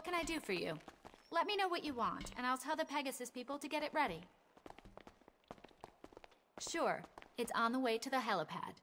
What can I do for you? Let me know what you want, and I'll tell the Pegasus people to get it ready. Sure, it's on the way to the helipad.